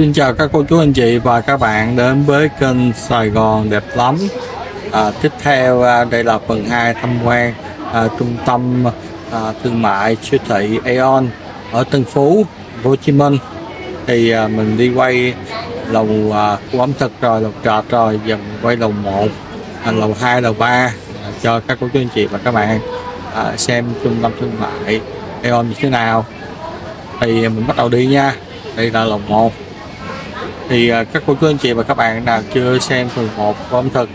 Xin chào các cô chú anh chị và các bạn đến với kênh Sài Gòn đẹp lắm. À, tiếp theo à, đây là phần 2 tham quan à, trung tâm à, thương mại siêu thị Aeon ở Tân Phú, Hồ Chí Minh. Thì à, mình đi quay lầu à, khu ẩm thực rồi, lầu trệt rồi, giờ mình quay lầu 1, à, lầu 2, lầu 3 à, cho các cô chú anh chị và các bạn à, xem trung tâm thương mại Aeon như thế nào. Thì à, mình bắt đầu đi nha. Đây là lầu 1 thì à, các cô chú anh chị và các bạn nào chưa xem phần 1 của ẩm thực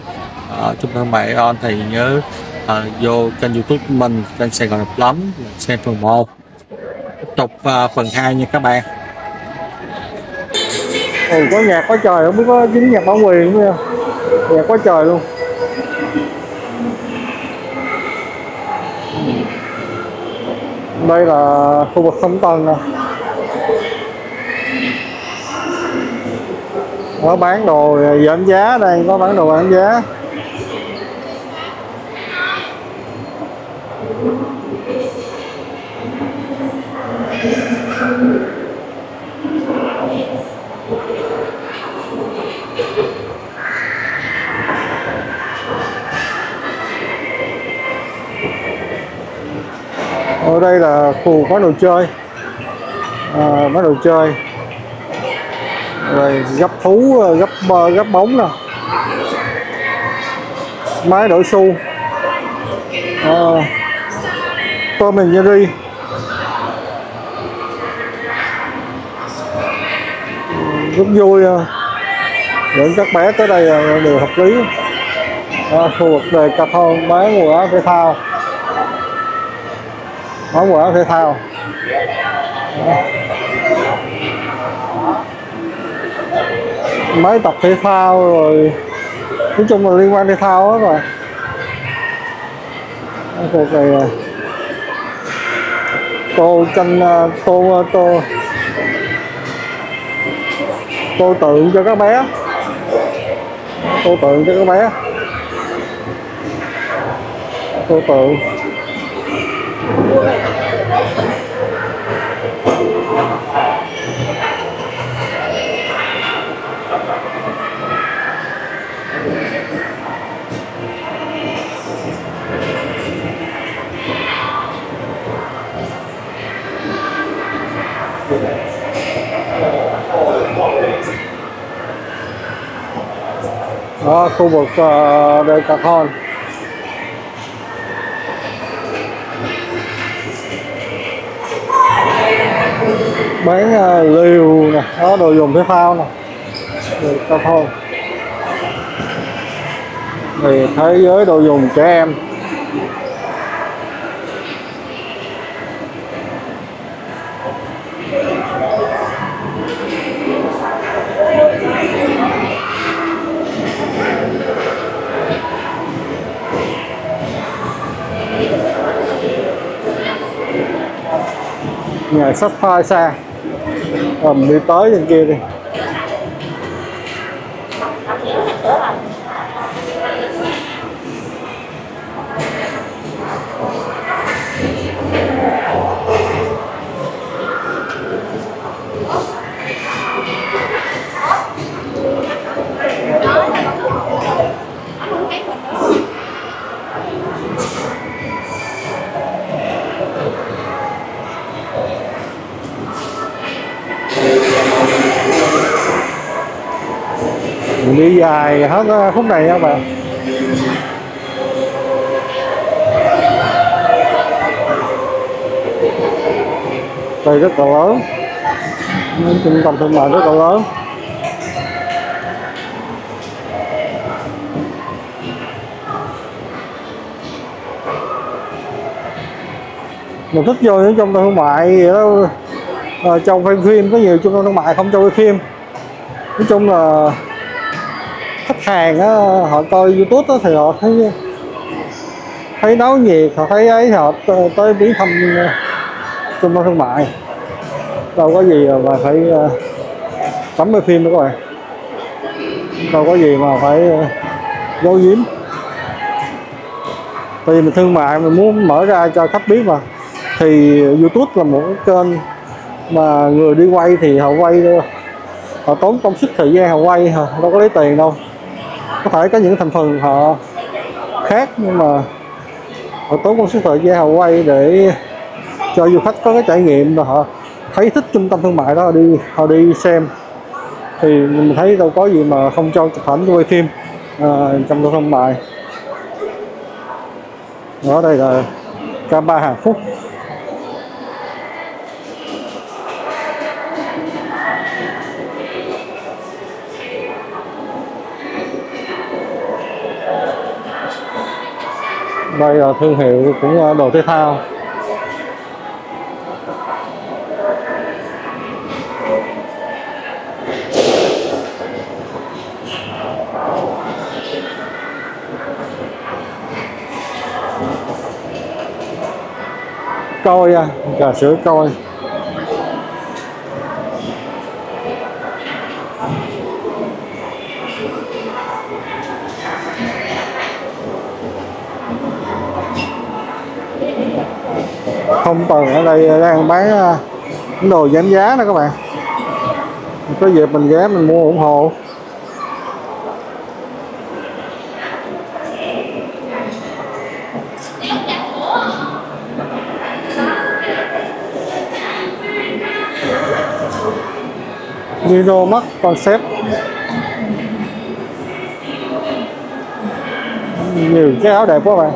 ở trung tâm mại on thì nhớ à, vô kênh youtube của mình kênh Sài Gòn đẹp lắm xem phần 1 tiếp tục à, phần 2 nha các bạn. Ồ, có nhạc có trời, không biết có dính nhạc bảo quyền không nha? Nhạc quá trời luôn. Đây là khu vực không tầng nè. Có bán đồ giảm giá đây, có bán đồ giảm giá. Ở đây là khu có đồ chơi. À, bán đồ chơi rồi gấp thú ờ, gấp ờ, gấp bóng nè. Máy đổi xu. À, Tom and Jerry. Rất vui những các bé tới đây đều hợp lý. À, khu vực đề cà thôn bán quần áo thể thao. Bán quần áo thể thao máy tập thể thao rồi. Nói chung là liên quan thể thao hết rồi. Cuộc này à, tô tranh tô tô. Tô tượng cho các bé. Tô tượng cho các bé. Tô tượng. Đó khu vực ờ, uh, đê cà khôn bán uh, liều nè đó đồ dùng thể thao nè. Đê cà khôn thì thế giới đồ dùng trẻ em. Nhà sách phai xa rồi ờ, mình đi tới bên kia đi. Đường đi dài hết ờ, khúc này các bạn. Đây rất là lớn. Trung tâm thương mại rất là lớn. Mình thích vô những trung tâm thương mại gì đó à, trong phim phim có nhiều trung tâm thương mại không cho quay phim. Nói chung là khách hàng đó, họ coi youtube đó, thì họ thấy thấy náo nhiệt họ thấy ấy họ tới biến thăm ờ, trung tâm thương mại. Đâu có gì mà phải ờ, tắm cái phim đó các bạn. Đâu có gì mà phải ờ, giấu giếm. Vì mình thương mại mình muốn mở ra cho khách biết mà. Thì youtube là một cái kênh mà người đi quay thì họ quay họ tốn công sức thời gian họ quay họ đâu có lấy tiền đâu có thể có những thành phần họ khác nhưng mà họ tốn công sức thời gian họ quay để cho du khách có cái trải nghiệm và họ thấy thích trung tâm thương mại đó họ đi họ đi xem. Thì mình thấy đâu có gì mà không cho chụp ảnh quay phim à, trong trung tâm thương mại. Đó đây là K3 Hàn Phúc. Đây là thương hiệu cũng ờ, đồ thể thao. Coi à trà sữa coi không tầng ở đây đang bán à, đồ giảm giá nè các bạn. Có dịp mình ghé mình mua ủng hộ. Miro Max Concept. Nhiều cái áo đẹp quá bạn.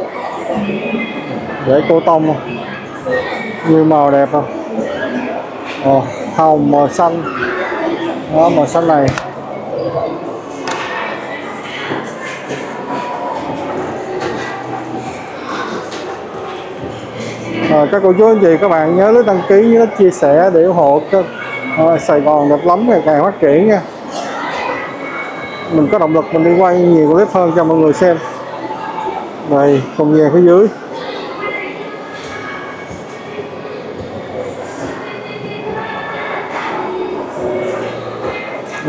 Để cô tông. không? Nhiều màu đẹp không? Ờ, Ồ, hồng màu xanh. Đó màu xanh này. Rồi các cô chú anh chị các bạn nhớ lấy đăng ký nhớ chia sẻ để ủng hộ các à, Sài Gòn đẹp lắm ngày càng phát triển nha. Mình có động lực mình đi quay nhiều clip hơn cho mọi người xem. Đây không gian phía dưới.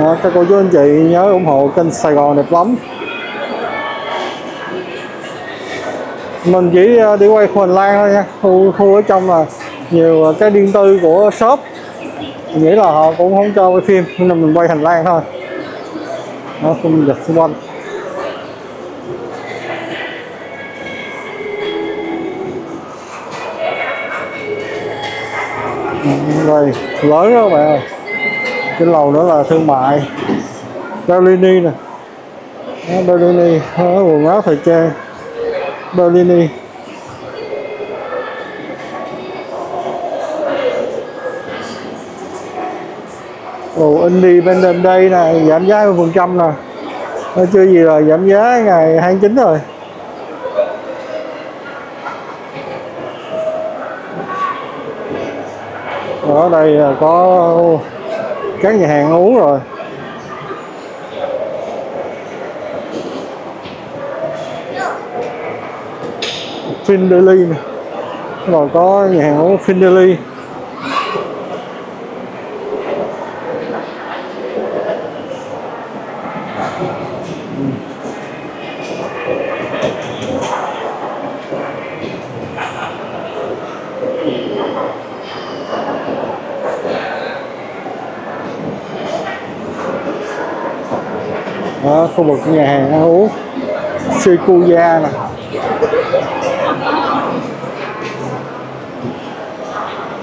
Ờ, đó, các cô chú anh chị nhớ ủng hộ kênh Sài Gòn đẹp lắm. Mình chỉ ờ, đi quay khu hành lang thôi nha. Khu, khu ở trong là nhiều ờ, cái riêng tư của shop. Mình nghĩ là họ cũng không cho quay phim nên là mình quay hành lang thôi. Nó không dịch xung quanh. Ừ, Rồi lớn đó các bạn ơi cái lầu đó là thương mại. Berlini nè. Đó, Berlini đó, quần áo thời trang. Berlini Ồ, Independent Day nè, giảm giá 10% nè. Nó chưa gì rồi, giảm giá ngày 29 rồi. Ở đây có các nhà hàng uống rồi. Findeli rồi có nhà hàng uống Findeli khu vực nhà hàng ăn uống. Shikuya nè.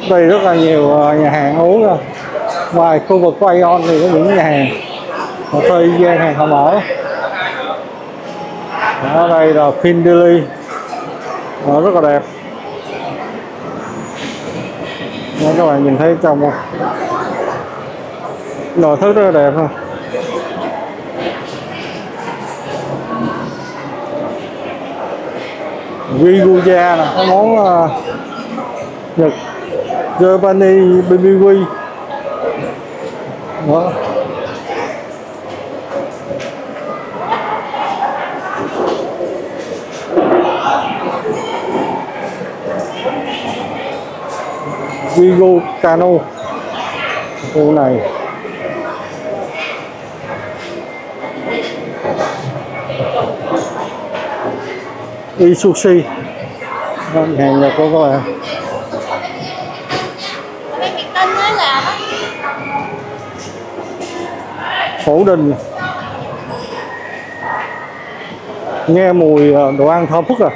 Đây rất là nhiều ờ, nhà hàng uống rồi. Ngoài khu vực của Aeon thì có những nhà hàng. Họ thuê gian hàng họ mở ở đây là Findlay đó, rất là đẹp. Đó, các bạn nhìn thấy trong không? Nội thất rất là đẹp không Giguya là à, cái món uh, Nhật Japani BBQ đó. Vigo Cano. Cô này. Y sushi hàng nhật của các bạn phổ đình. Nghe mùi ờ, đồ ăn thơm phức à.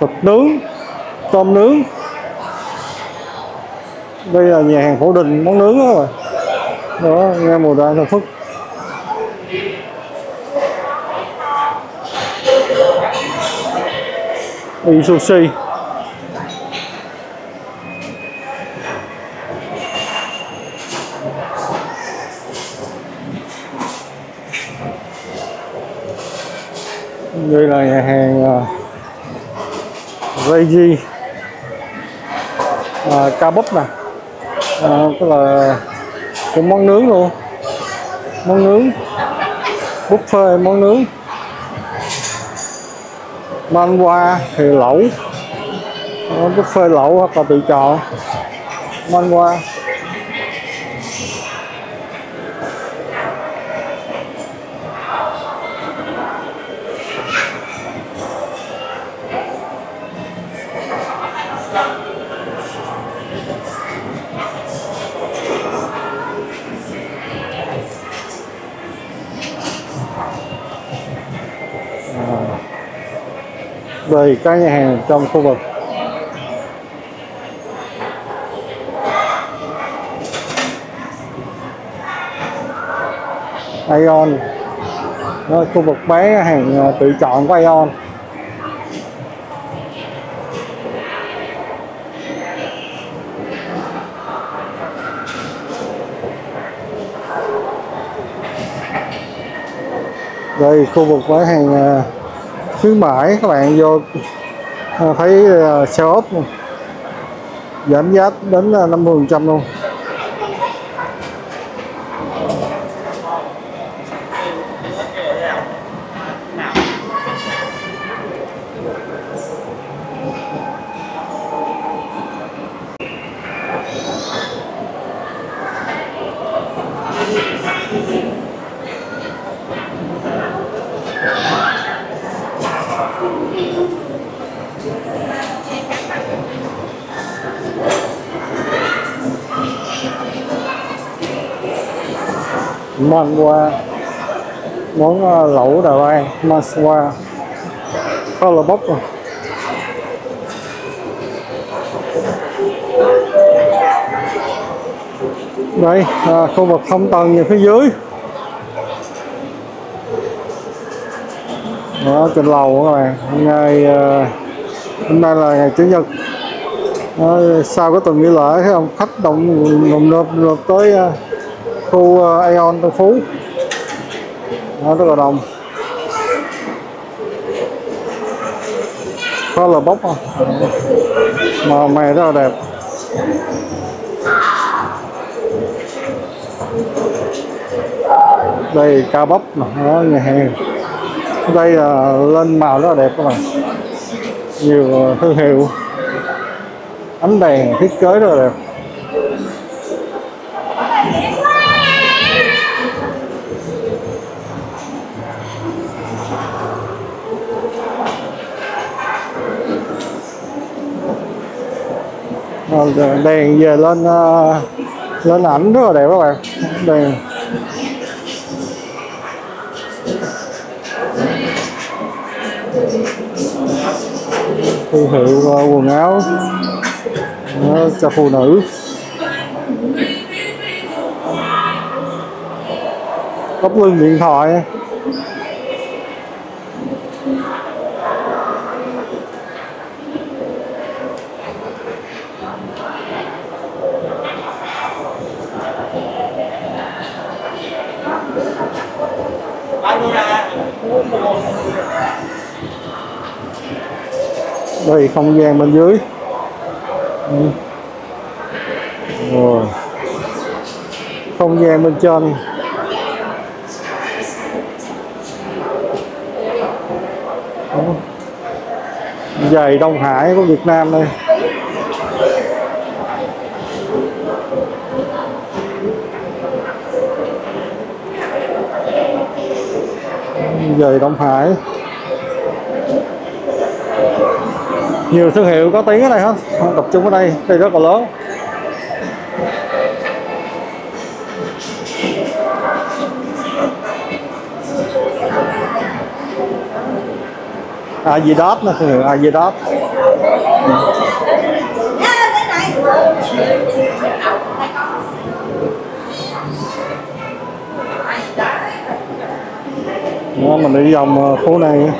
Thịt nướng tôm nướng. Đây là nhà hàng phổ đình món nướng đó rồi đó nghe mùi đồ ăn thơm phức đi đây là nhà hàng Reiji à, ca búp à, nè. À, tức là cũng món nướng luôn. Món nướng buffet món nướng man qua thì lẩu buffet lẩu hoặc là tự chọn man qua. Về các nhà hàng trong khu vực. Aeon. Đó, khu vực bán hàng à, tự chọn của Aeon. Đây khu vực bán hàng à, khuyến mãi các bạn vô à, thấy uh, xe ốp giảm giá đến à, 50% luôn. Man qua món ờ, lẩu Đài Loan maswa khá là bốc rồi đây à, khu vực không tầng về phía dưới. Đó trên lầu các bạn. Hôm nay uh, hôm nay là ngày chủ nhật. Đó, sau cái tuần nghỉ lễ thấy không? Khách đông nộp nộp nộp tới uh, khu ờ, Aeon Tân Phú. Đó, rất là đông. Có là bốc mà mè rất là đẹp. Đây cao bắp nè nhà hàng đây là lên màu rất là đẹp các bạn. Nhiều ờ, thương hiệu. Ánh đèn thiết kế rất là đẹp. Đèn về lên ờ, lên ảnh rất là đẹp các bạn. Đèn. Thương hiệu ờ, quần áo. Ờ, cho phụ nữ. Góc lưng điện thoại. Đây không gian bên dưới. Ừ. Rồi. Không gian bên trên giày Đông Hải của Việt Nam đây. Giày Đông Hải. nhiều thương hiệu có tiếng ở đây hết tập trung ở đây đây rất là lớn. Adidas nó thương hiệu Adidas. Đó, mình đi vòng ờ, khu này.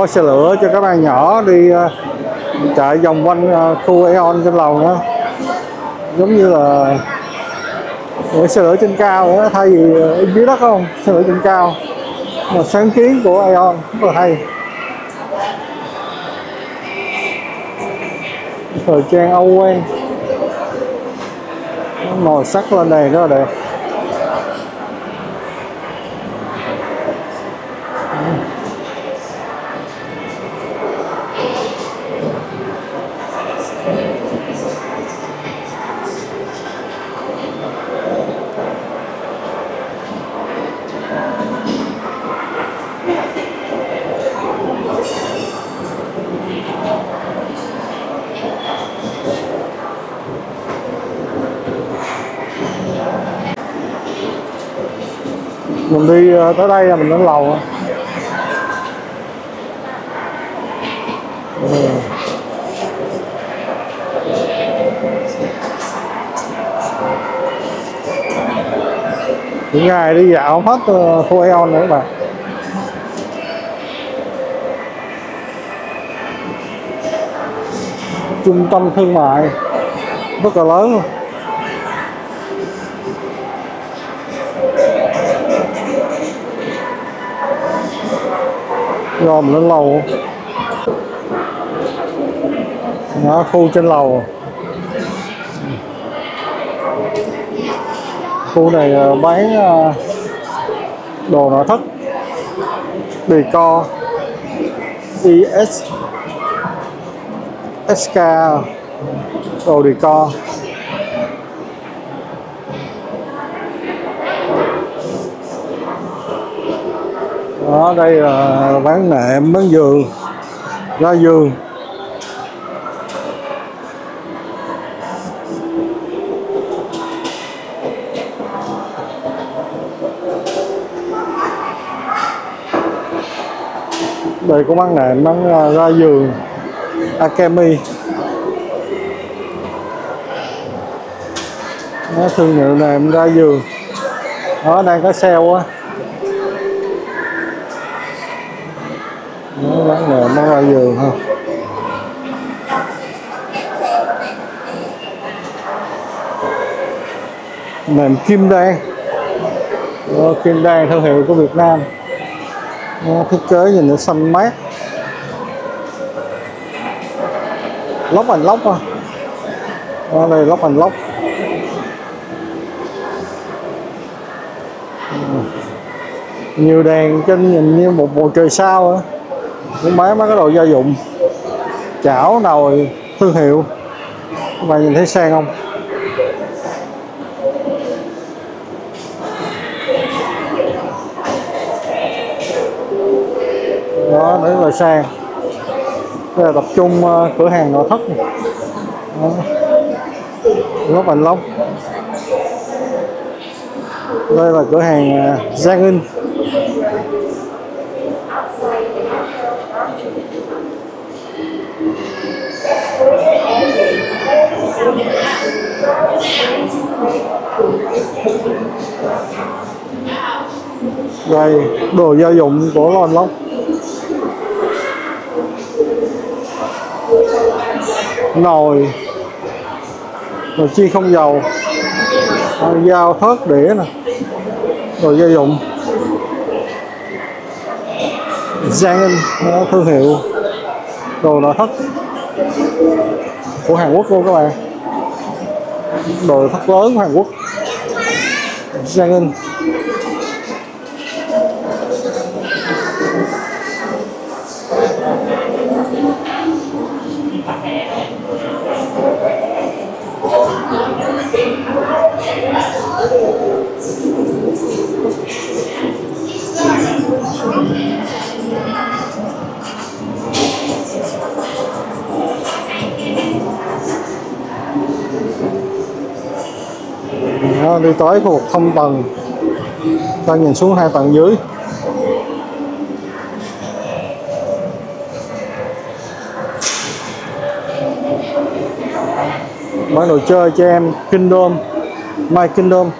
Có xe lửa cho các bạn nhỏ đi ờ, chạy vòng quanh ờ, khu Aeon trên lầu nữa giống như là ở xe lửa trên cao nữa thay vì ờ, dưới đất không? Xe lửa trên cao. Một sáng kiến của Aeon rất là hay. Thời trang Âu quen màu sắc lên đây rất là đẹp rồi tới đây là mình lên lầu. Ừ. những ngày đi dạo hết ờ, khu Aeon nữa các bạn trung tâm thương mại rất là lớn luôn gom lên lầu đó, khu trên lầu. Khu này ờ, bán ờ, đồ nội thất. Decor. IS SK đồ decor. Đó, đây là bán nệm bán giường. Ra giường. Đây cũng bán nệm bán à, ra giường. Akemi. Nó thương hiệu nệm ra giường. Đó, đang có sale á. Bao nệm ha? Kim đen Đó, ờ, kim đen thương hiệu của Việt Nam. Đó, thiết kế nhìn nó xanh mát. Lóc ảnh lóc à Đó, ờ, đây lóc ảnh lóc. Nhiều đèn trên nhìn như một bầu trời sao á cũng bán mấy cái đồ gia dụng chảo nồi thương hiệu các bạn nhìn thấy sang không đó đấy là sang đây là tập trung ờ, cửa hàng nội thất này. Đó. lóc bành Long. đây là cửa hàng uh, Giang In đây, đồ gia dụng của Lon Lóc nồi. Nồi chi không dầu. Dao thớt đĩa nè. Đồ gia dụng. Giang thương hiệu. Đồ nội thất. Của Hàn Quốc luôn các bạn. Đồ thất lớn của Hàn Quốc. Giang đang đi tới khu vực thông tầng. Ta nhìn xuống hai tầng dưới. Bán đồ chơi cho em, Kingdom. My Kingdom.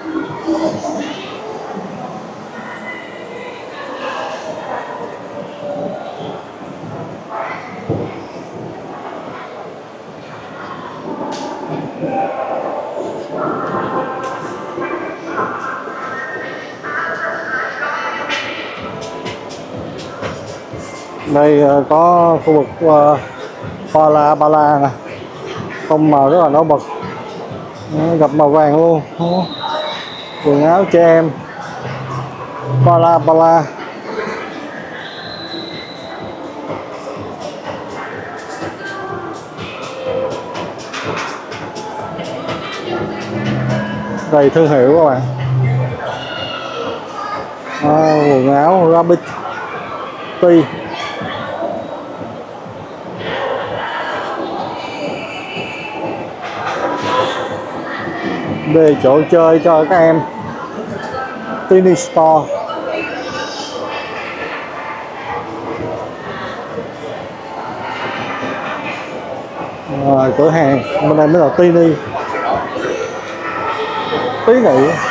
Đây ờ, có khu vực ờ, uh, ba la ba la nè. Không màu rất là nổi bật. Gặp màu vàng luôn. Quần áo cho em. Ba la ba la. Đầy thương hiệu các bạn. À, quần áo rabbit ti về chỗ chơi cho các em. Tiny Store rồi, cửa hàng. Bên đây mới là Tiny. Tí nghị.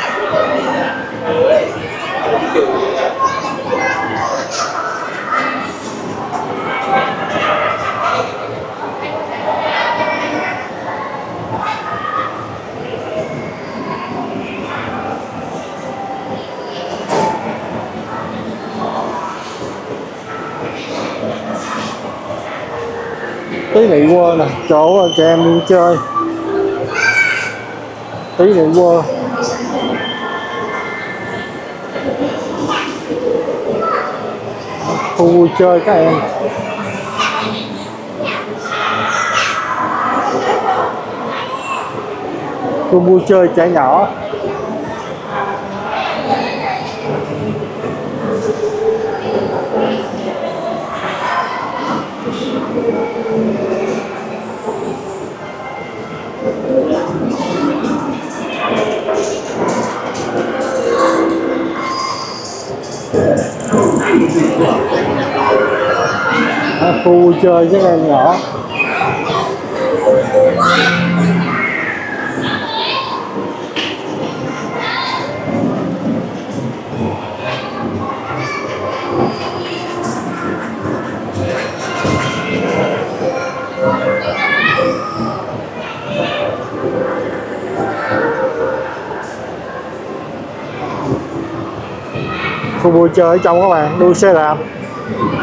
Tí nghị quơ nè chỗ cho em đi chơi. Tí nghị quơ khu vui chơi các em. Khu vui chơi trẻ nhỏ. Khu vui chơi với các em nhỏ. Khu vui chơi ở trong các bạn, đua xe đạp,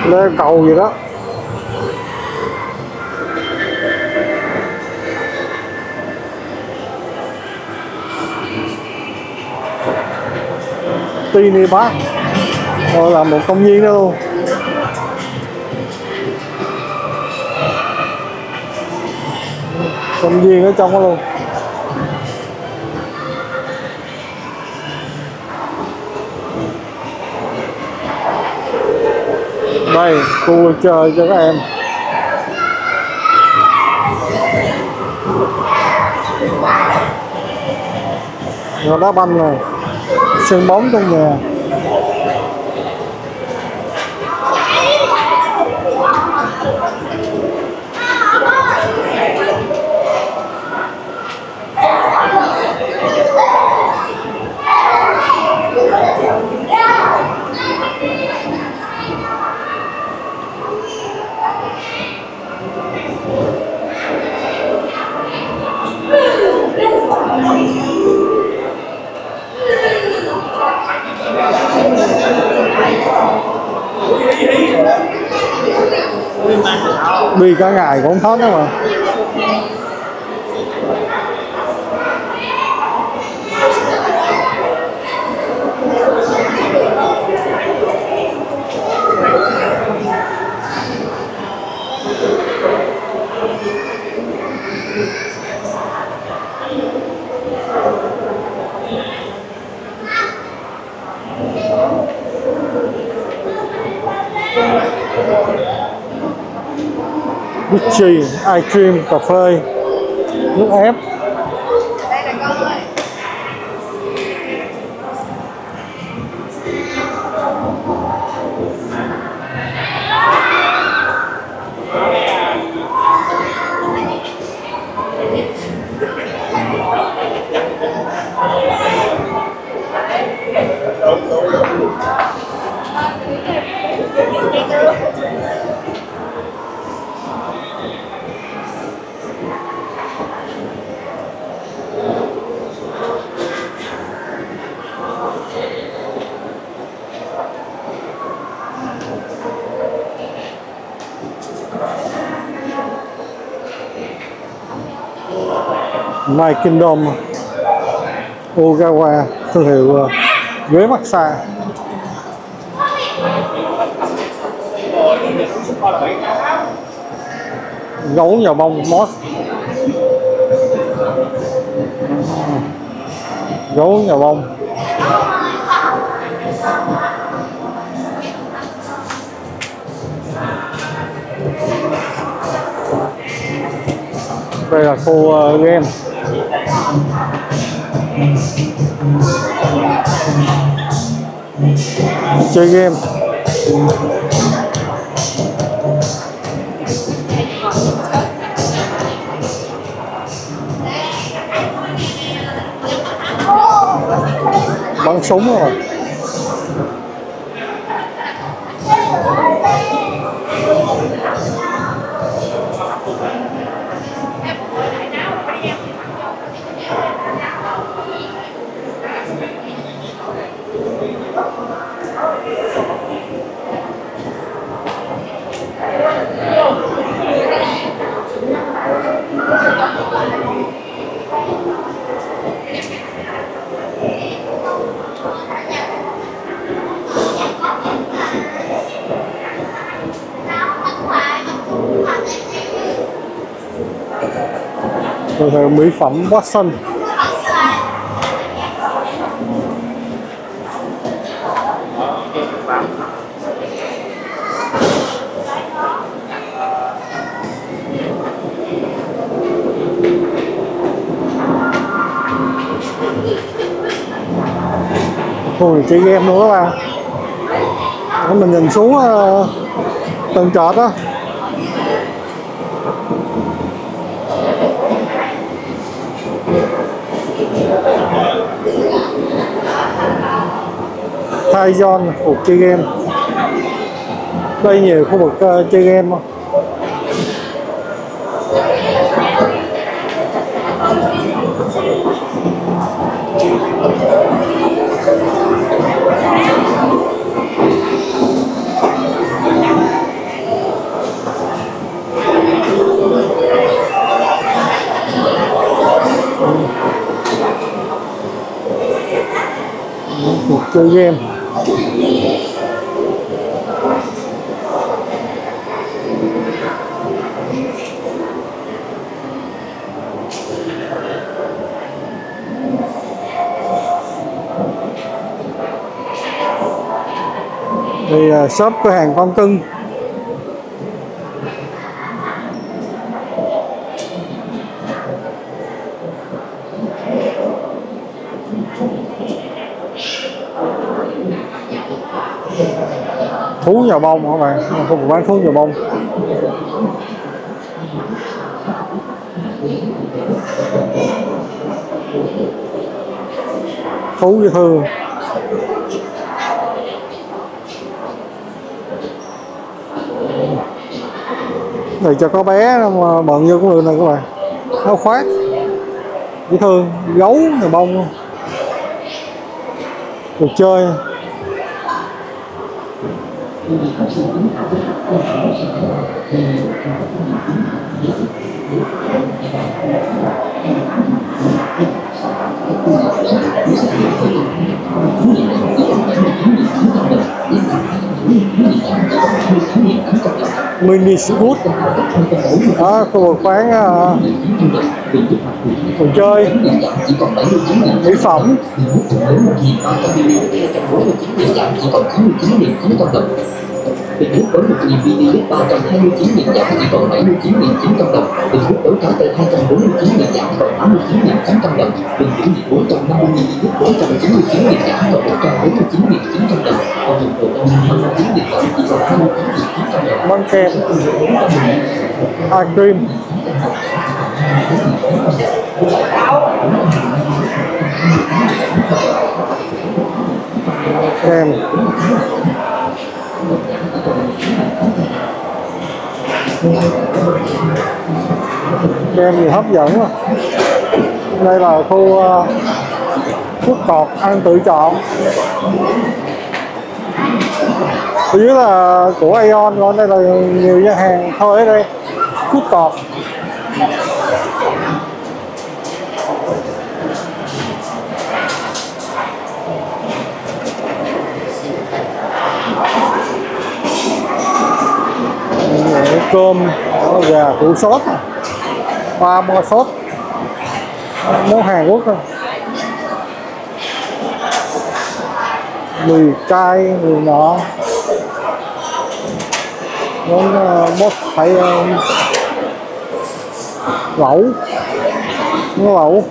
leo cầu gì đó. Tiny Park Đó là một công viên đó luôn. Công viên ở trong đó luôn. Đây, khu vui chơi cho các em. Nó đá banh này sơn bóng trong nhà. Đi cả ngày cũng hết đó mà. Gucci, ice cream, cà phê, nước ép. My Kingdom Ogawa thương hiệu ờ, ghế massage gấu nhà bông moss gấu nhà bông. Đây là khu uh, game. Chơi game. Bắn súng rồi. Về mỹ phẩm Watson khu chơi game luôn các bạn. Mình nhìn xuống uh, ờ, tầng trệt á. Thai John phục chơi game. Đây nhiều khu vực uh, chơi game không? Khu chơi game. Thì à, shop cửa hàng con cưng. Thú nhà bông các bạn? Không bán thú nhà bông. Thú dễ thương. Này cho có bé mà bận vô cũng được này các bạn. Áo khoác dễ thương, gấu nhà bông. Đồ chơi mini scoot đó khu vực bán uh, đồ chơi. Mỹ phẩm. Bình nước với 1.000 ml 329 nghìn giảm chỉ còn 79 nghìn 900 đồng. Bình nước đấu cá tê 249 nghìn giảm còn 89 nghìn 800 đồng. Bình giữ nhiệt 450 ml 499 nghìn giảm còn 149 nghìn 900 đồng. Còn bình đồ đông 59 000 đồng, chỉ còn 29 nghìn 900 đồng. bánh kem ice cream kem kem gì hấp dẫn quá. Đây là khu ờ, uh, phút cọt ăn tự chọn. Ở dưới là của Aeon còn đây là nhiều nhà hàng thôi ở đây. Cút cọp cơm, gà củ sốt, ba bo sốt. Món Hàn Quốc thôi. Mì cay, mì nọ món bốt phải ờ, lẩu. Món lẩu.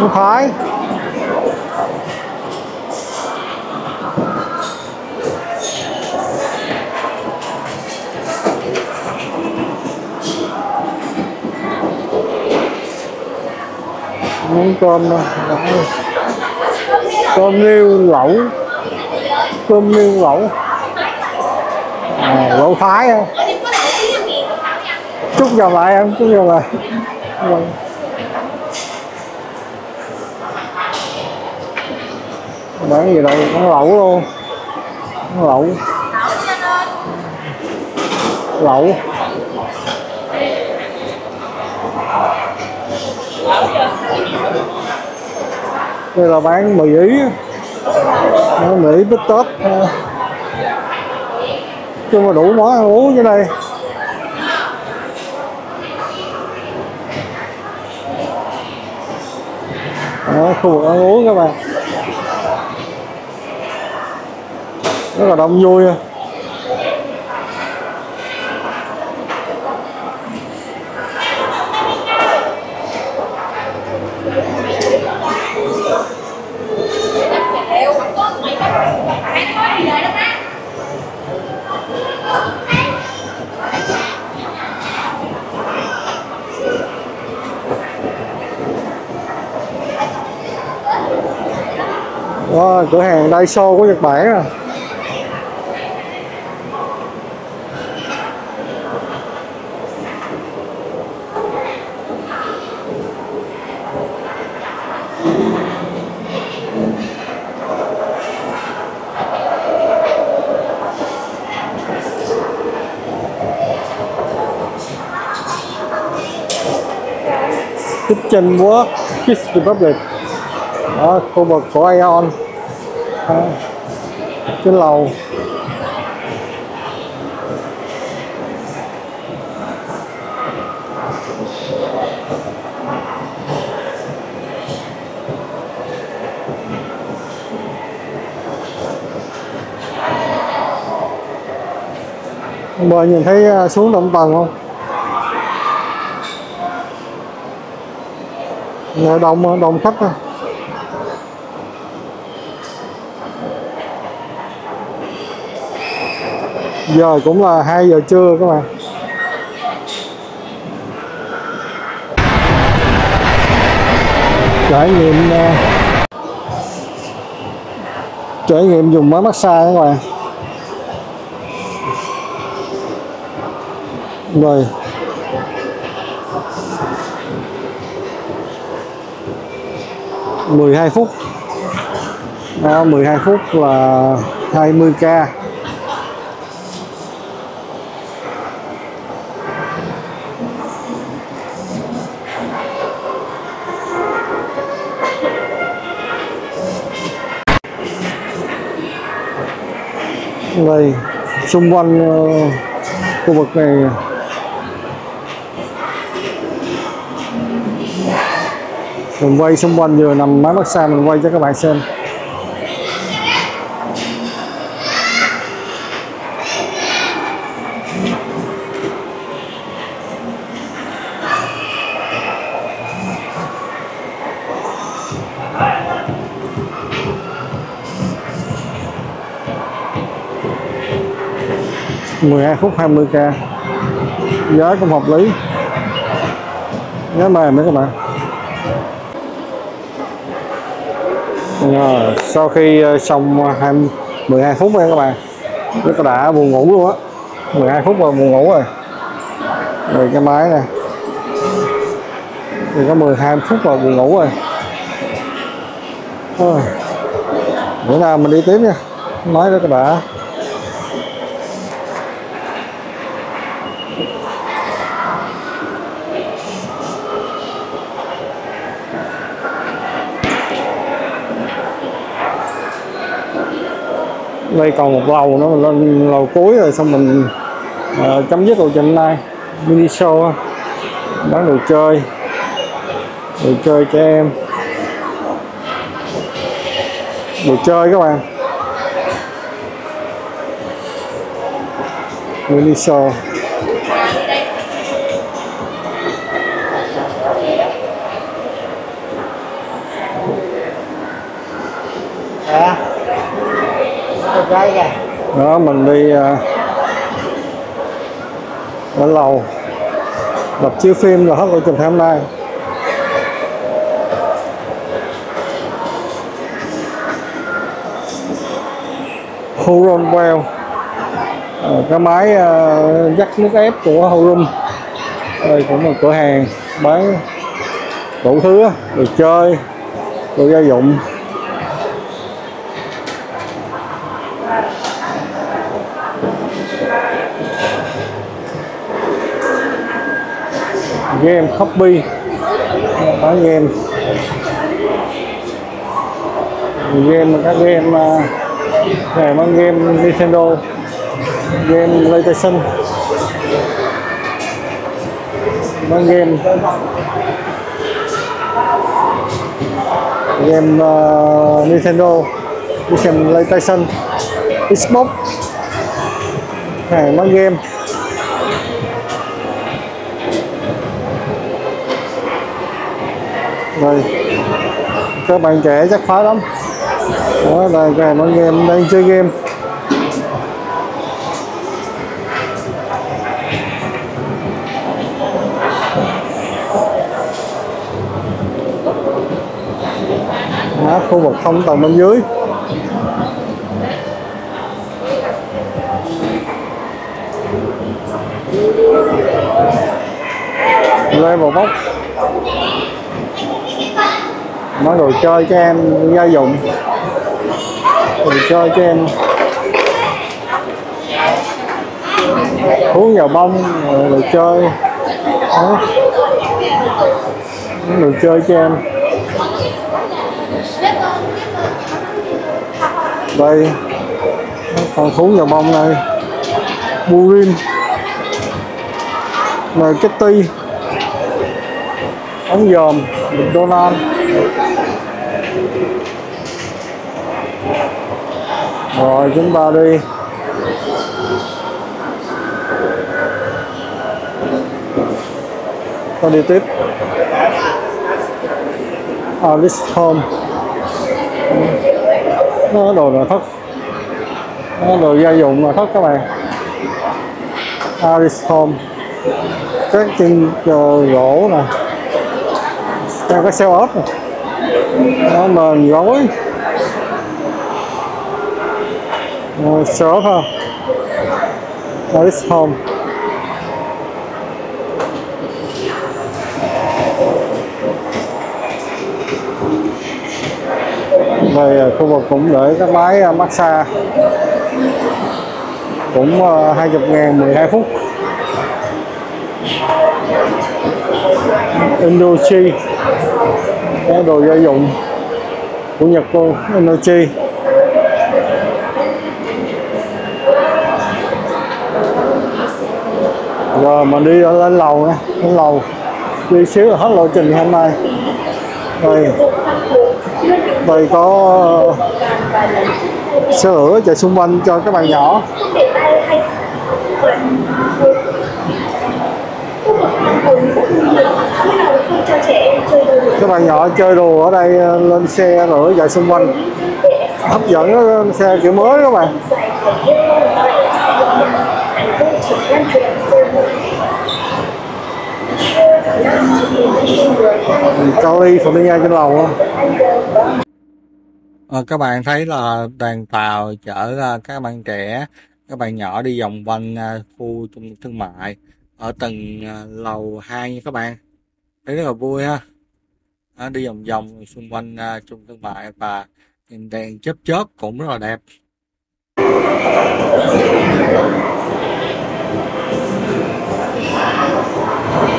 Món thái. Món cơm đâu. Cơm niêu lẩu. Cơm niêu lẩu. À, lẩu thái không chúc vào lại em chúc vào lại. Vâng. bán gì đâu con lẩu luôn. Con lẩu. Lẩu. Đây là bán mì ý. Mì ý bít tết. Chung là đủ món ăn uống dưới đây. Đó, khu vực ăn uống các bạn. Rất là đông vui. À. Cửa hàng Daiso của Nhật Bản à. Christian World Kids Republic đó khu vực của Aeon. À, trên lầu. Mọi nhìn thấy à, xuống động tầng không? Đông ờ, đông khách à. giờ cũng là 2 giờ trưa các bạn. Trải nghiệm ờ, trải nghiệm dùng máy massage các bạn. Rồi. Mười hai phút. Đó, 12 phút là 20k đây xung quanh uh, khu vực này mình quay xung quanh vừa nằm máy massage mình quay cho các bạn xem. mười hai phút 20k giá cũng hợp lý. Giá mềm nữa các bạn. Rồi, sau khi ờ, xong ờ, 20, 12 phút nha các bạn. Rất đã buồn ngủ luôn á. 12 phút rồi buồn ngủ rồi. Rồi cái máy này thì có 12 phút rồi buồn ngủ rồi. Rồi, bữa nào mình đi tiếp nha. Nói rất đã. Đây còn một lầu nữa mình lên lầu cuối rồi xong mình uh, chấm dứt lộ trình này. Mini show bán đồ chơi đồ chơi cho em. Đồ chơi các bạn. Mini show. Đó mình đi uh, ở lầu. Đập chiếu phim là hết lộ trình hôm nay. Huron Well. Ờ, cái máy à, dắt nước ép của Huron đây cũng là cửa hàng bán đủ thứ đồ chơi đồ gia dụng. Game hobby bán game. Game các game này mang game Nintendo. Game PlayStation. Bán game. Game uh, Nintendo. Game PlayStation. Xbox. Này bán game. Đây. Các bạn trẻ chắc khoái lắm. Đó là cái mọi game đang chơi game. Đó, khu vực không tầng bên dưới. Level box món đồ chơi cho em gia dụng. Đồ chơi cho em. Thú vào bông rồi đồ chơi. Đó. Đồ chơi cho em. Đây. Còn thú vào bông này burin. Rồi kitty ống dòm McDonald rồi chúng ta đi. Ta đi tiếp. Alice Home. Nó đồ nội thất. Nó đồ gia dụng nội thất các bạn. Alice Home. Các chân uh, gỗ nè. Đang có xeo ốp nè nó mền gối. Uh, xeo ha. Alice Home. Đây à, khu vực cũng để các máy à, massage. Cũng à, 20 ngàn 12 phút. Indochi cái đồ gia dụng của Nhật cô Enochi rồi, mà đi ở lên lầu nha, lên lầu. Đi xíu là hết lộ trình hôm nay. Đây đây có ờ, xe lửa chạy xung quanh cho các bạn nhỏ. Bạn nhỏ chơi đồ ở đây ờ, lên xe rồi chạy xung quanh hấp dẫn đó, xe kiểu mới các bạn Cali Phượng Nha trên lầu á ờ, các bạn thấy là đoàn tàu chở các bạn trẻ, các bạn nhỏ đi vòng quanh ờ, khu trung thương mại ở tầng lầu 2 nha các bạn. Thấy rất là vui ha nó đi vòng vòng xung quanh à, uh, trung tâm thương mại và đèn, đèn chớp chớp cũng rất là đẹp.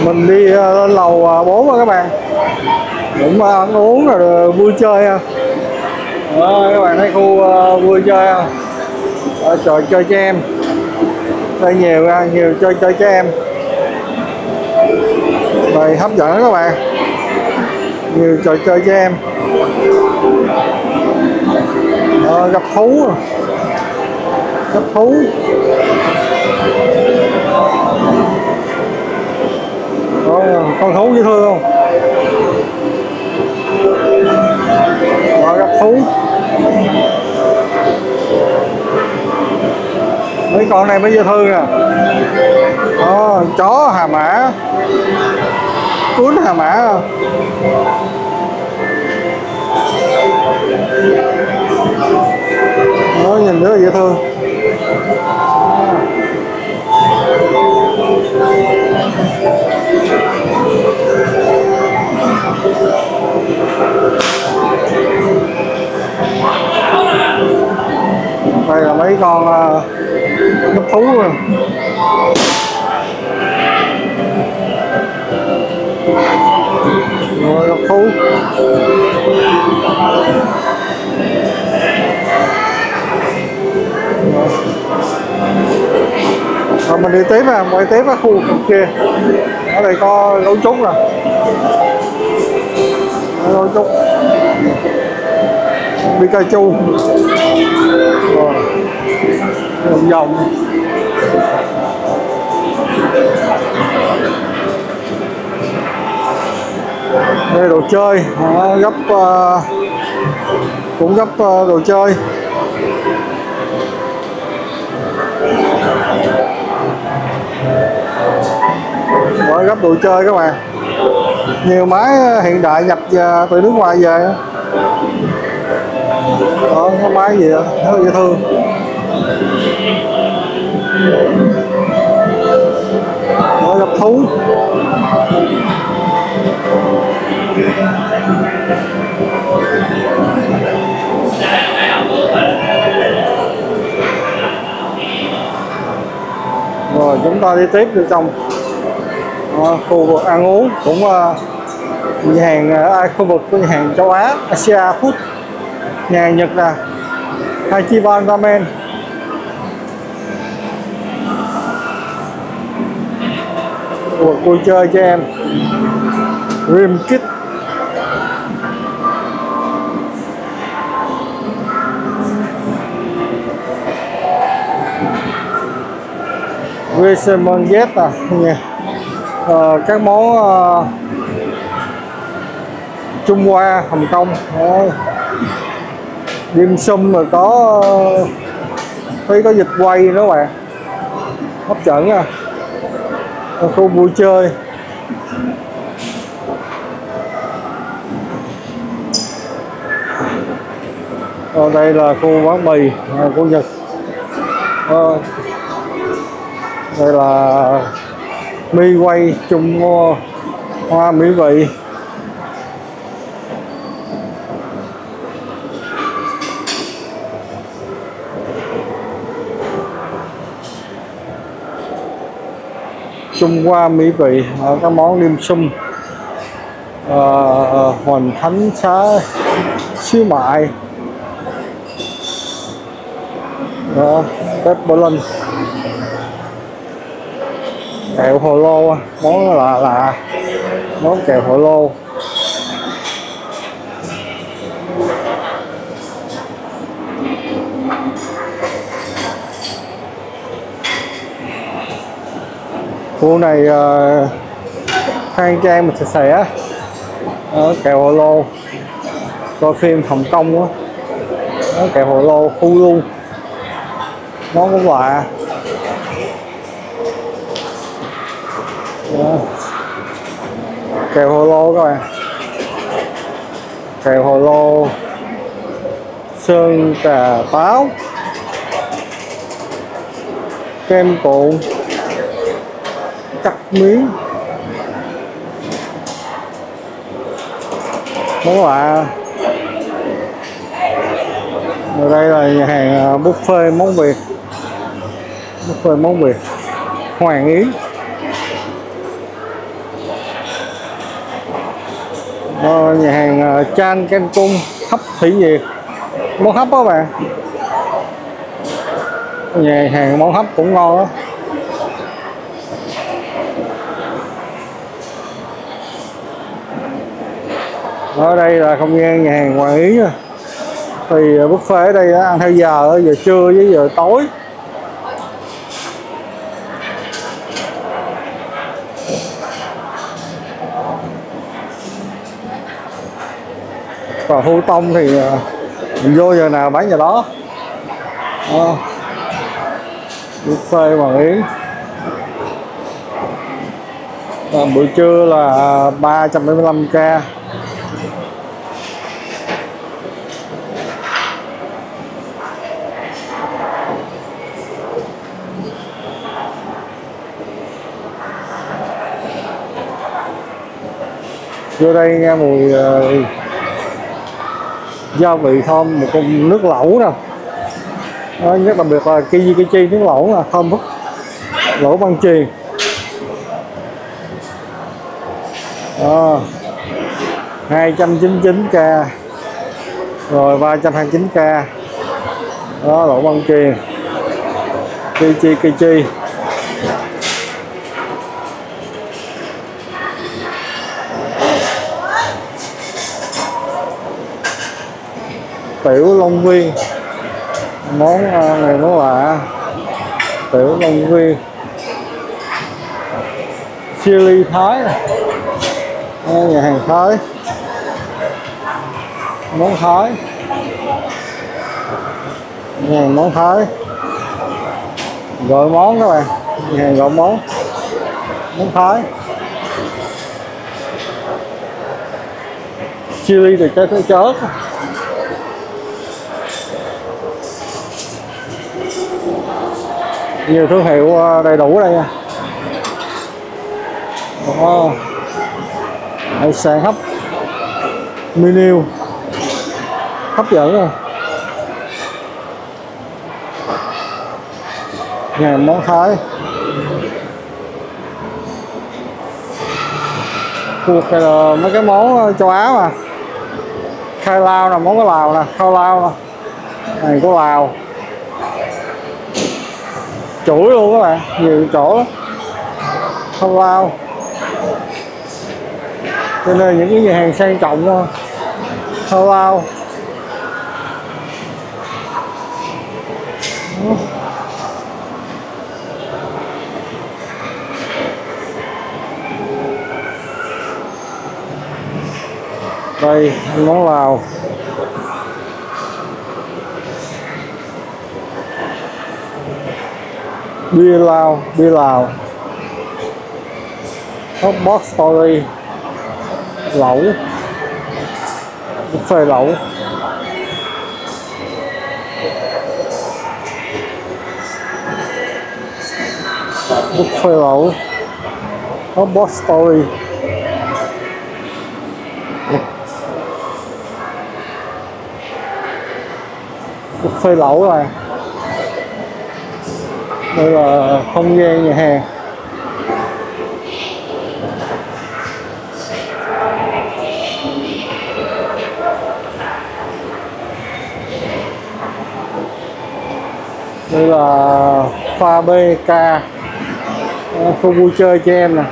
mình đi lên lầu 4 rồi các bạn. Cũng ăn uống rồi vui chơi ha. Đó, các bạn thấy khu uh, vui chơi không? Ờ, Ở trò chơi cho em. Đây nhiều nhiều chơi chơi cho em. Rồi hấp dẫn đó các bạn nhiều trò chơi cho em. Ờ, à, gặp thú gặp thú. Có con thú dễ thương không? À, gặp thú. Mấy con này mới dễ thương à. À, chó hà mã cuốn hà mã? Không nó nhìn rất là dễ thương đây là mấy con ờ, uh, gấp thú rồi ngồi gấp thú rồi à, mình đi tiếp à quay tiếp cái khu kia. Ở đây có gấu trúc rồi gấu trúc. Pikachu. Rồi. Vòng vòng đây đồ chơi. Gấp uh, cũng gấp uh, đồ chơi. Mỗi gấp đồ chơi các bạn. Nhiều máy ờ, hiện đại nhập về- từ nước ngoài về đó có máy gì đó, rất là dễ thương. Đó gấp thú rồi chúng ta đi tiếp vô trong. À, khu vực ăn uống cũng à, nhà hàng ờ, à, khu vực của nhà hàng châu Á Asia Food nhà hàng Nhật nè Hachiban Ramen. Khu vực vui chơi cho em. Dream Kit. Ramen Z à? Nha các món à, Trung Hoa, Hồng Kông. À, Dim sum rồi có thấy có dịch quay nữa các bạn. Hấp dẫn à. Ở khu vui chơi. Ở đây là khu bán mì à, của Nhật đây là mi quay Trung Hoa, Hoa mỹ vị. Trung Hoa mỹ vị ở các món niêm sum à, à, hoành thánh xá xíu mại. Đó bếp bơ linh kẹo hồ lô món là là món kẹo hồ lô. Khu này uh, khang trang mà sạch sẽ Đó, kẹo hồ lô. Coi phim Hồng Kông á. Kẹo hồ lô khu luôn. Món cũng lạ kèo kẹo hồ lô các bạn. Kẹo hồ lô. Sơn trà táo. Kem cuộn cắt miếng món lạ ở đây là nhà hàng à, buffet món việt. Buffet món việt. Hoàng yến. Ờ, nhà hàng ờ, chan canh cung, hấp thủy việt món hấp đó bạn. Nhà hàng món hấp cũng ngon đó ở đây là không gian nhà hàng Hoàng Yến thì ờ, buffet ở đây ăn theo giờ giờ trưa với giờ tối. Còn hưu tông thì ờ, mình vô giờ nào bán giờ đó. Đó. buffet Hoàng Yến à, buổi trưa là 375k vô đây nghe mùi uh, gia vị thơm một con nước lẩu nè. Đó, nhất đặc biệt là ki cái chi nước lẩu nè thơm phức. Lẩu băng chì. Đó. 299k rồi 329k đó lẩu băng chì. Ki chi. Tiểu long vi món ờ, này nó là tiểu long vi chili thái. Nhà hàng thái. Món thái. Nhà hàng món thái. Gọi món các bạn. Nhà hàng gọi món. Món thái. Chili thì trái tới chớt nhiều thương hiệu ờ, đầy đủ đây nha. Đó. hải sản hấp. Menu hấp dẫn rồi nhà món thái thuộc này là mấy cái món ờ, châu Á mà. Khai lao nè, món của lào nè, khao lao nè. Này, của lào chuỗi luôn các bạn, nhiều chỗ lắm. Không lao. Cho nên những cái nhà hàng sang trọng thôi. Không lao. Đây, món lào bia lao bia lào hot box story lẩu. Buffet lẩu. Buffet lẩu. Hot box story buffet lẩu rồi đây là không gian nhà hàng. Đây là pha BK ờ, khu vui chơi cho em nè.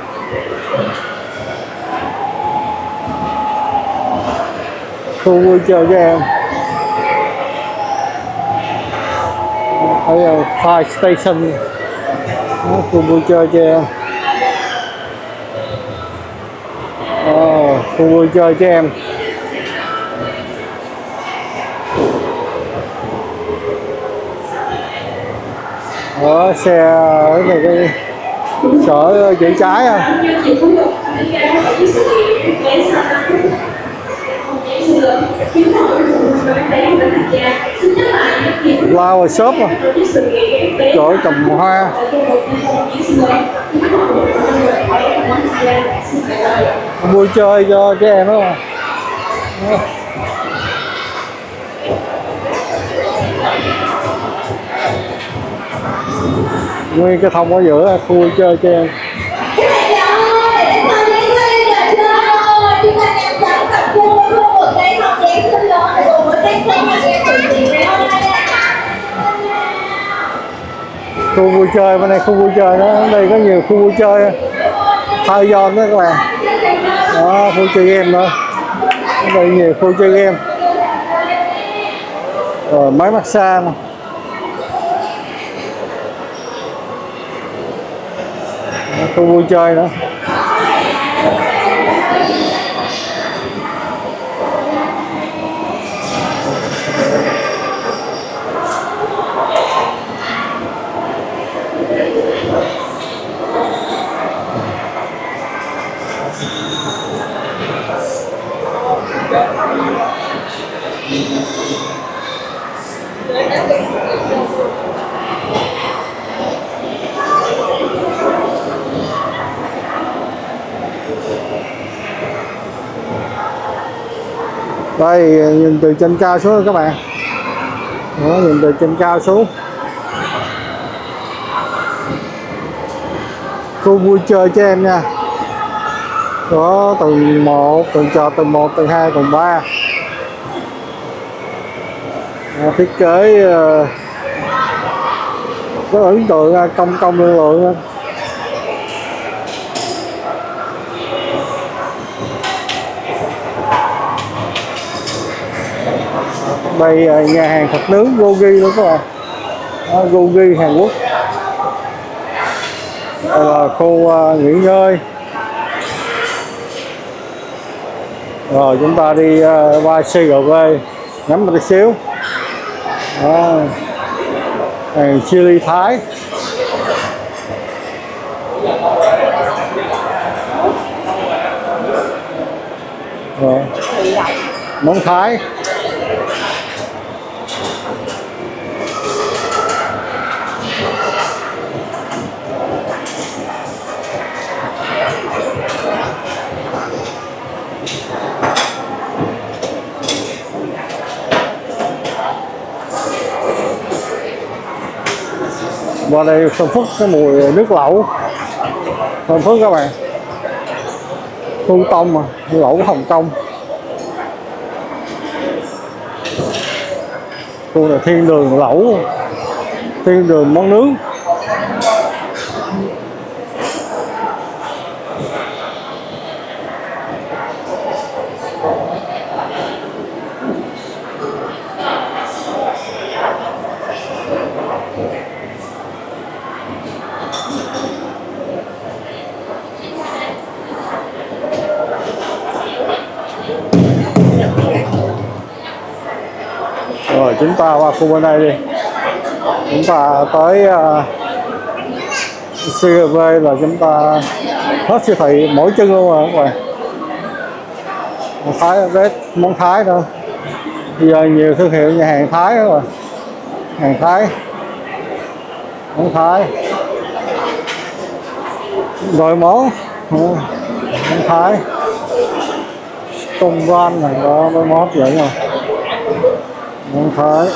Khu vui chơi cho em. Đây là ờ, fire station. Đó, khu vui chơi cho em Ồ, khu vui chơi cho em. Ở xe cái này cái sở chữ trái à flower shop à. chỗ trồng hoa. Vui chơi cho trẻ em đó mà. Nguyên cái thông ở giữa, khu chơi cho em. Khu vui chơi bên đây khu vui chơi đó đây có nhiều khu vui chơi. Thay zone đó các bạn. Đó khu chơi game nữa đây nhiều khu chơi game. Rồi máy massage này, khu vui chơi nữa đây nhìn từ trên cao xuống các bạn. Đó, nhìn từ trên cao xuống. Khu vui chơi cho em nha. Có tầng 1, tầng trò tầng 1, tầng 2, tầng 3 à, thiết kế uh, rất ấn tượng công công lượng lượng đây ờ, nhà hàng thịt nướng Gogi luôn các bạn. Đó, Gogi Hàn Quốc. Đây là khu ờ, nghỉ ngơi. Rồi chúng ta đi ờ, uh, qua CGV ngắm một tí xíu. Đó. hàng chili Thái. Rồi. Món Thái. Và đây thơm phức cái mùi nước lẩu. Thơm phức các bạn. Hương tông mà, lẩu hồng kông. Khu là thiên đường lẩu, thiên đường món nướng. Vào qua khu bên đây đi. Chúng ta tới à, uh, CGV là chúng ta hết siêu thị mỗi chân luôn rồi các bạn. Món Thái Red món Thái thôi. Bây giờ nhiều thương hiệu nhà hàng Thái rồi hàng Thái. Món Thái. Rồi món món Thái. Công văn này có mới món hấp dẫn rồi món Thái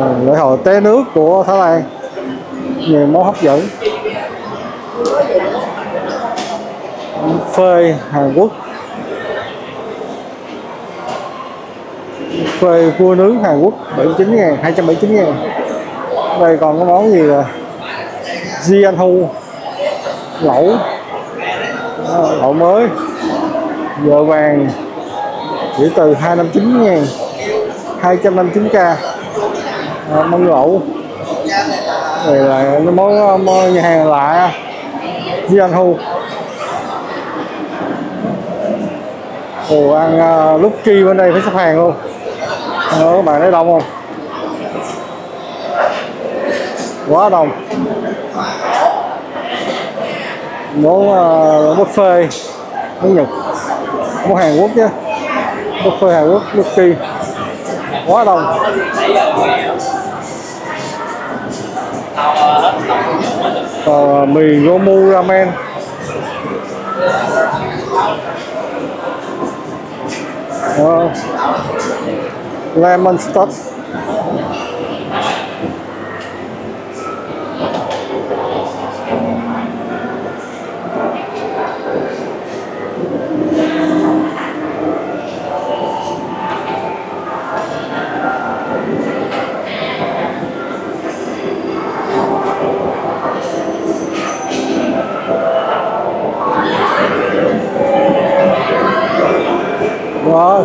ờ, lễ hội té nước của Thái Lan. Nhiều món hấp dẫn. Phê Hàn Quốc. Phê cua nướng Hàn Quốc 79 ngàn 279 ngàn. Đây còn có món gì là Jian Hu lẩu ờ, lẩu mới. Vợ vàng chỉ từ 259 ngàn 259k à, món lẩu. Này là nó món, món nhà hàng lạ. Anh Hu Ồ ăn uh, lúc chi bên đây phải xếp hàng luôn. Đó, các bạn thấy đông không? Quá đông. Món uh, buffet món Nhật. Món Hàn Quốc chứ buffet Hàn Quốc lúc chi quá đông Ờ, mì gomu ramen wow. lemon stuff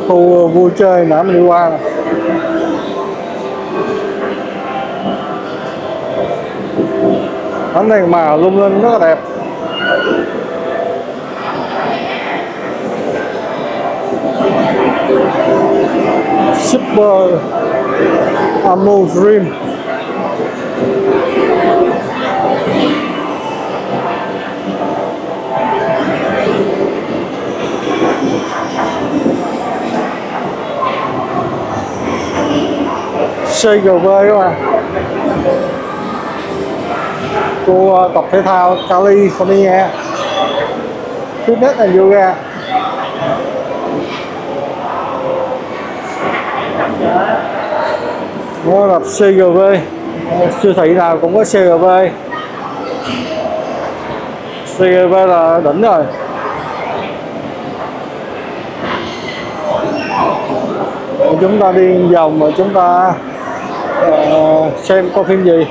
khu ờ, vui chơi nãy mình đi qua này, ánh đèn màu lung linh rất là đẹp. Super Amo Dream. CGV các bạn Tour tập thể thao California. Fitness and Yoga. Đó là CGV Siêu thị nào cũng có CGV CGV là đỉnh rồi. Chúng ta đi vòng mà chúng ta uh, xem có phim gì.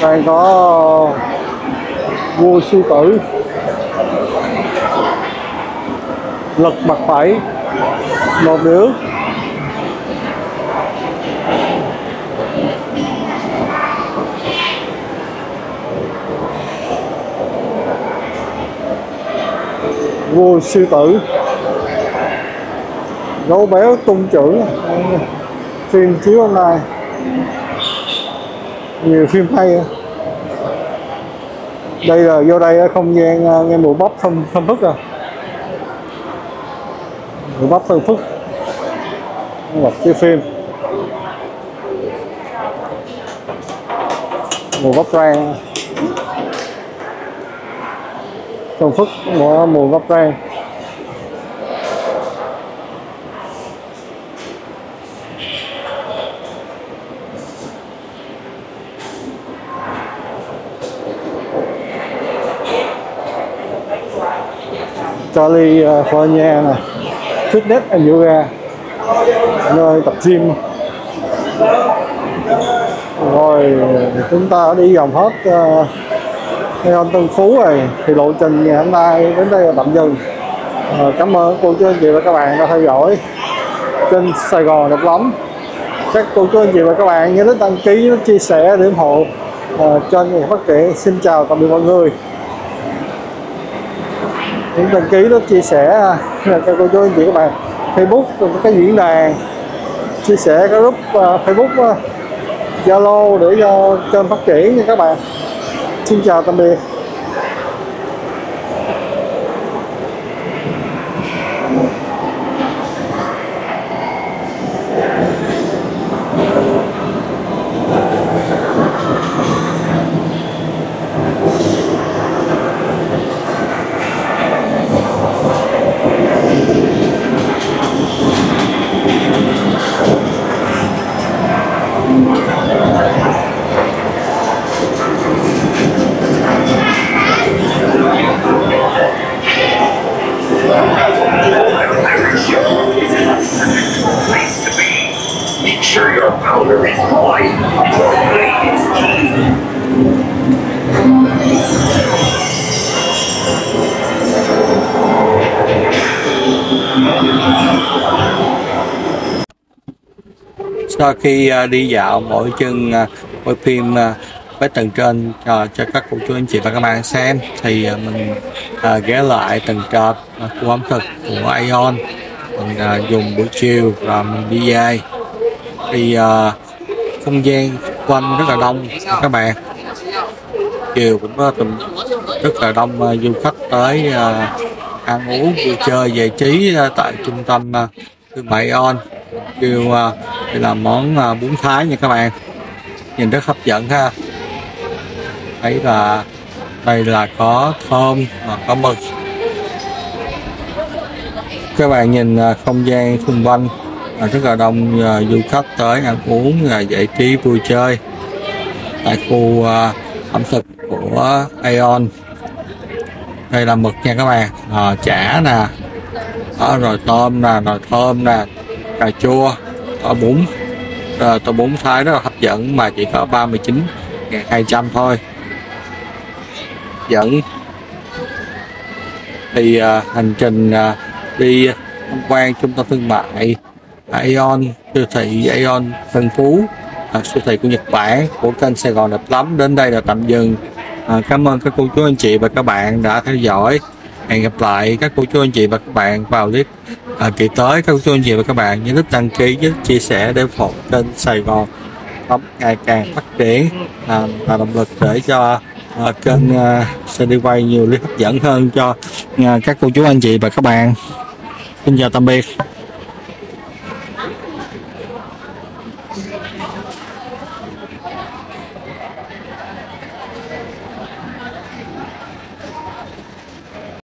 Đang có ờ, vua sư tử. Lật mặt bảy. Một đứa. Vua sư tử gấu béo tung chữ. Phim chiếu hôm nay nhiều phim hay đây là, vô đây không gian nghe mùa bắp thơm thơm phức à. Mùa bắp thơm phức. Một cái phim. Mùa bắp rang. Thơm phức mùa mùa bắp rang. California ờ, này fitness and yoga nơi tập gym. Rồi chúng ta đi vòng hết uh, Tân Phú rồi thì lộ trình ngày hôm nay đến đây là tạm dừng. Uh, cảm ơn cô chú anh chị và các bạn đã theo dõi. Kênh Sài Gòn đẹp lắm. Các cô chú anh chị và các bạn nhớ đến đăng ký chia sẻ để ủng hộ uh, cho ngày phát triển. Xin chào tạm biệt mọi người những đăng ký nó chia sẻ à, cho cô chú anh chị các bạn. Facebook cái diễn đàn chia sẻ cái group uh, Facebook à, Zalo uh, để cho kênh phát triển nha các bạn. Xin chào tạm biệt. Sau khi à, đi dạo mỗi chân à, mỗi phim à, với tầng trên cho cho các cô chú anh chị và các bạn xem thì mình à, ghé lại tầng trệt của khu ẩm thực của Aeon. Mình à, dùng buổi chiều và mình đi về thì à, không gian quanh rất là đông các bạn. Chiều cũng có rất là đông du khách tới à, ăn uống vui chơi, giải trí ờ, tại trung tâm ờ, thương mại on kêu ờ, đây là món bún thái nha các bạn. Nhìn rất hấp dẫn ha. Thấy là đây là có thơm và có mực. Các bạn nhìn không gian xung quanh rất là đông du khách tới ăn uống giải trí, vui chơi. Tại khu ẩm thực của Aeon đây là mực nha các bạn. À, chả nè. À, rồi tôm nè rồi thơm nè. Cà chua ở bún. Ờ, à, tô bún thái rất là hấp dẫn mà chỉ có 39 200 thôi. Dẫn. Thì à, hành trình à, đi tham quan trung tâm thương mại Aeon siêu thị Aeon Tân Phú à, siêu thị của Nhật Bản của kênh Sài Gòn đẹp lắm. Đến đây là tạm dừng à, cảm ơn các cô chú anh chị và các bạn đã theo dõi. Hẹn gặp lại các cô chú anh chị và các bạn vào clip à, kỳ tới. Các cô chú anh chị và các bạn nhớ thích đăng ký nhớ chia sẻ để ủng hộ kênh Sài Gòn Tóc ngày càng phát triển à, là động lực để cho à, kênh à, sẽ đi quay nhiều clip hấp dẫn hơn cho à, các cô chú anh chị và các bạn. Xin chào tạm biệt.